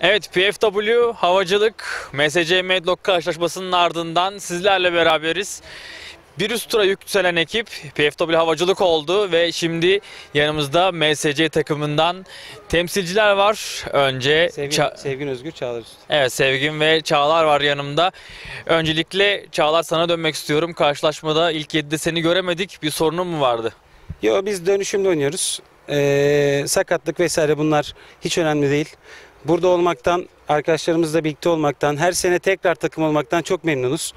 Evet PFW Havacılık MSC Medlock karşılaşmasının ardından sizlerle beraberiz. Bir üst tura yükselen ekip PFW Havacılık oldu ve şimdi yanımızda MSC takımından temsilciler var. Önce Sevgin, Ça- Sevgin Özgür Çağlar. Evet Sevgin ve Çağlar var yanımda. Öncelikle Çağlar sana dönmek istiyorum. Karşılaşmada ilk 7'de seni göremedik. Bir sorunun mu vardı? Yo biz dönüşümlü oynuyoruz. Ee, sakatlık vesaire bunlar hiç önemli değil. Burada olmaktan, arkadaşlarımızla birlikte olmaktan, her sene tekrar takım olmaktan çok memnunuz.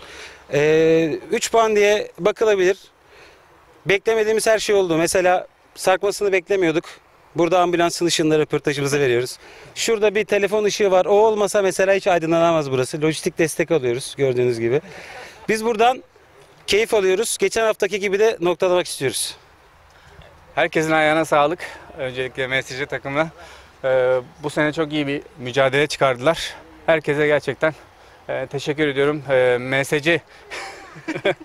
3 puan diye bakılabilir. Beklemediğimiz her şey oldu. Mesela sarkmasını beklemiyorduk. Burada ambulansın ışığında röportajımızı veriyoruz. Şurada bir telefon ışığı var. O olmasa mesela hiç aydınlanamaz burası. Lojistik destek alıyoruz gördüğünüz gibi. Biz buradan keyif alıyoruz. Geçen haftaki gibi de noktalamak istiyoruz. Herkesin ayağına sağlık. Öncelikle MSC takımına. Ee, bu sene çok iyi bir mücadele çıkardılar. Herkese gerçekten e, teşekkür ediyorum. Ee, MSC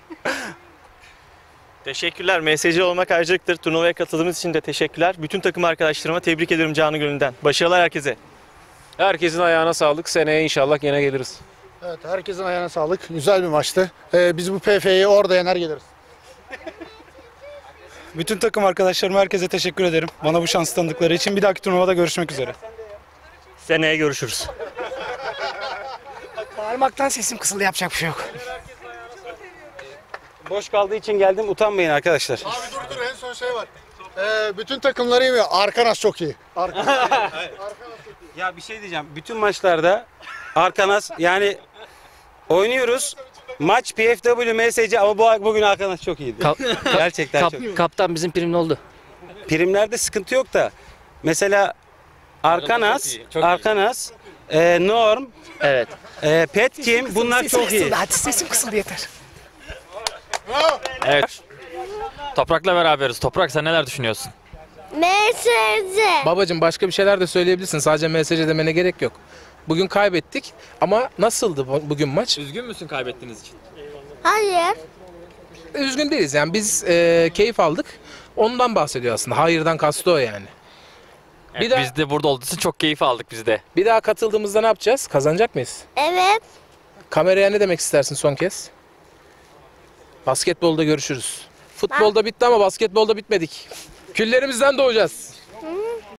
Teşekkürler. MSC olmak ayrıcalıktır. Turnuvaya katıldığınız için de teşekkürler. Bütün takım arkadaşlarıma tebrik ederim canı gönülden. Başarılar herkese. Herkesin ayağına sağlık. Seneye inşallah yine geliriz. Evet herkesin ayağına sağlık. Güzel bir maçtı. Ee, biz bu PF'yi orada yener geliriz. Bütün takım arkadaşlarıma herkese teşekkür ederim. Bana bu şansı tanıdıkları için bir dahaki turnuvada görüşmek üzere. Seneye görüşürüz. Bağırmaktan sesim kısıldı yapacak bir şey yok. Boş kaldığı için geldim. Utanmayın arkadaşlar. Abi dur dur en son şey var. Ee, bütün takımları iyi mi? Arkanas çok iyi. Ya bir şey diyeceğim. Bütün maçlarda Arkanas yani oynuyoruz. Maç PFW MSC ama bu bugün Arkanas çok iyiydi. Gerçekten Kap- çok. kaptan bizim primli oldu. Primlerde sıkıntı yok da mesela Arkanas, çok iyi, çok. Arkanas, e, Norm, Evet. e, Petkim bunlar çok iyi. Hadi sesim kısıldı yeter. Evet. Toprak'la beraberiz. Toprak sen neler düşünüyorsun? MSC. Babacım başka bir şeyler de söyleyebilirsin. Sadece MSC demene gerek yok. Bugün kaybettik ama nasıldı bu- bugün maç? Üzgün müsün kaybettiğiniz için? Hayır. Üzgün değiliz yani biz e, keyif aldık. Ondan bahsediyor aslında. Hayırdan kastı o yani. Evet, Bir daha- Biz de burada olduğu için çok keyif aldık biz de. Bir daha katıldığımızda ne yapacağız? Kazanacak mıyız? Evet. Kameraya ne demek istersin son kez? Basketbolda görüşürüz. Futbolda bitti ama basketbolda bitmedik. Küllerimizden doğacağız.